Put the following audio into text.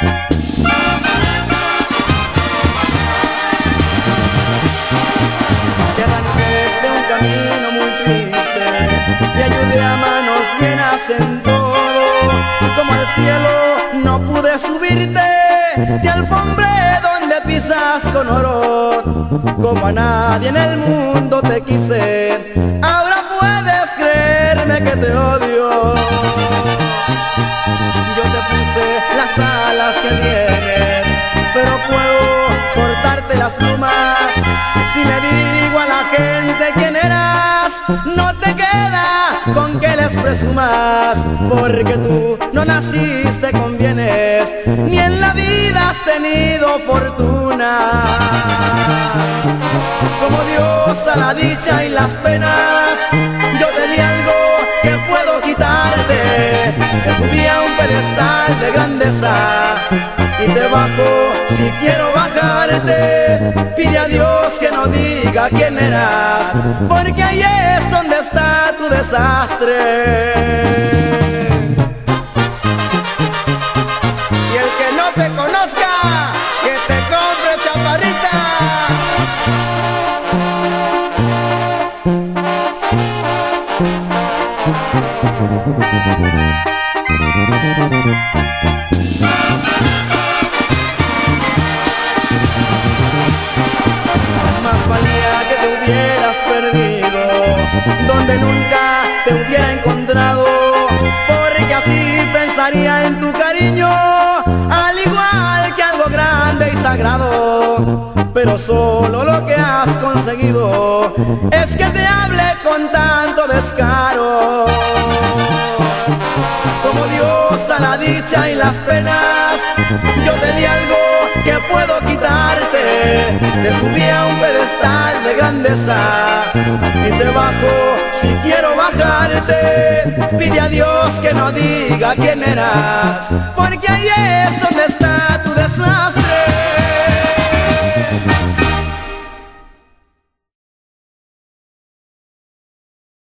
Te Como al cielo no pude subirte Te alfombré donde pisas con oro. Como a nadie en el mundo te quise Ahora puedes creerme que te odio. Yo te puse las alas que tienes Pero puedo cortarte las plumas. Si le digo a la gente quién eras No te queda con que les presumas Porque tú no naciste con bienes Ni en la vida has tenido fortuna Como Dios a la dicha y las penas Yo tenía algo que puedo quitarte Te subí a un pedestal de grandeza y te bajo si quiero bajarte. Pide a Dios que no diga quién eras, porque ahí es donde desastre. Y el que no te conozca, que te compre chaparrita. Donde nunca te hubiera encontrado Porque así pensaría en tu cariño Al igual que algo grande y sagrado Pero solo lo que has conseguido Es que te hable con tanto descaro como Dios a la dicha y las penas. Yo tenía algo que puedo quitarte. Te subí a un pedestal de grandeza y te bajo si quiero bajarte. Pide a Dios que no diga quién eras, porque ahí es donde está.